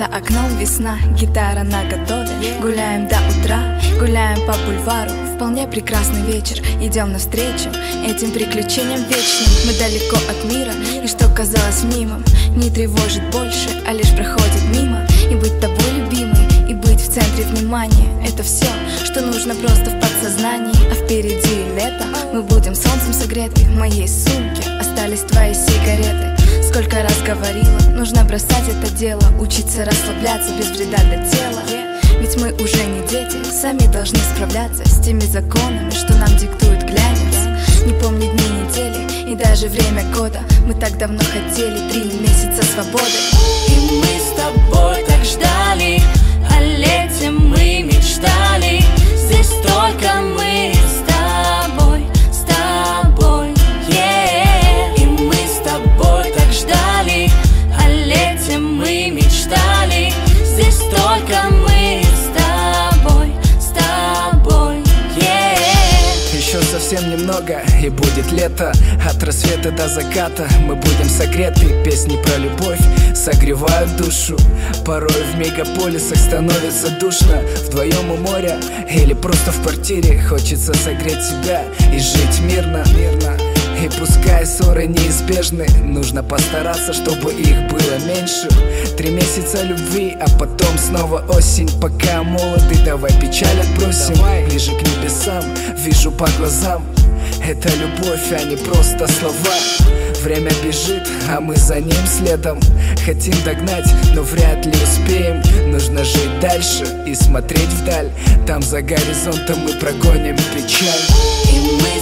За окном весна, гитара на готове. Гуляем до утра, гуляем по бульвару. Вполне прекрасный вечер, идем навстречу Этим приключениям вечным. Мы далеко от мира, и что казалось мнимым Не тревожит больше, а лишь проходит мимо. И быть тобой любимой, и быть в центре внимания Это все, что нужно просто в подсознании. А впереди лето, мы будем солнцем согреты. В моей сумке остались твои сигареты. Сколько раз говорила, нужно бросать это дело Учиться расслабляться без вреда для тела. Ведь мы уже не дети, сами должны справляться С теми законами, что нам диктует глянец. Не помню дни недели и даже время года. Мы так давно хотели три месяца свободы. И мы с тобой так ждали немного и будет лето. От рассвета до заката мы будем согреты. Песни про любовь согревают душу. Порой в мегаполисах становится душно. Вдвоем у моря или просто в квартире. Хочется согреть себя и жить мирно, мирно. И пускай ссоры неизбежны. Нужно постараться, чтобы их было меньше. Три месяца любви, а потом снова осень. Пока молоды, давай печаль отбросим. Давай. Ближе к небесам, вижу по глазам Это любовь, а не просто слова. Время бежит, а мы за ним следом. Хотим догнать, но вряд ли успеем. Нужно жить дальше и смотреть вдаль. Там за горизонтом мы прогоним печаль. И мы